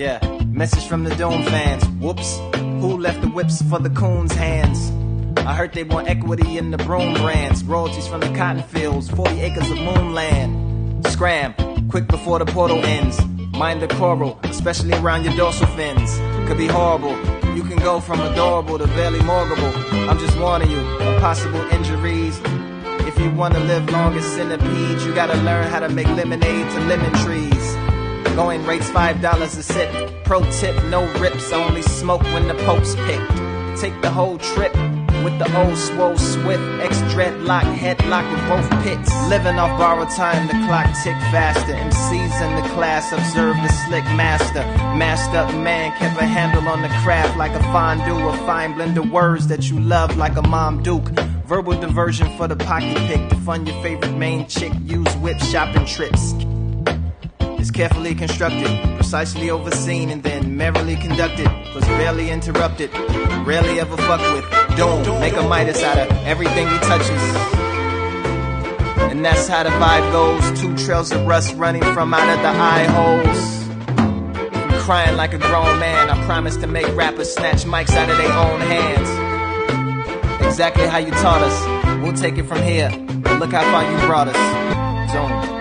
Yeah, message from the Doom fans. Whoops, who left the whips for the coons' hands? I heard they want equity in the broom brands, royalties from the cotton fields, 40 acres of moonland. Scram, quick before the portal ends. Mind the coral, especially around your dorsal fins. Could be horrible. You can go from adorable to barely morgable. I'm just warning you of possible injuries. If you wanna live long as centipedes, you gotta learn how to make lemonade to lemon trees. Going rates five dollars a sip. Pro tip, no rips, only smoke when the Pope's picked. Take the whole trip with the old swole swift ex dreadlock headlock with both pits. Living off borrowed time, the clock tick faster. MCs in the class observe the slick master. Masked up man kept a handle on the craft like a fondue, a fine blend of words that you love like a mom duke. Verbal diversion for the pocket pick to fund your favorite main chick. Use whip shopping trips is carefully constructed, precisely overseen, and then merrily conducted. Was barely interrupted, rarely ever fucked with. Doom, make a Midas out of everything he touches. And that's how the vibe goes. Two trails of rust running from out of the eye holes. I'm crying like a grown man. I promise to make rappers snatch mics out of their own hands. Exactly how you taught us. We'll take it from here. Look how far you brought us. Zoom.